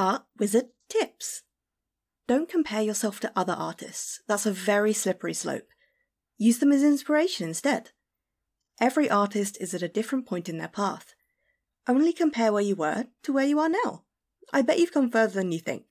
Art Wizard Tips Don't compare yourself to other artists. That's a very slippery slope. Use them as inspiration instead. Every artist is at a different point in their path. Only compare where you were to where you are now. I bet you've come further than you think.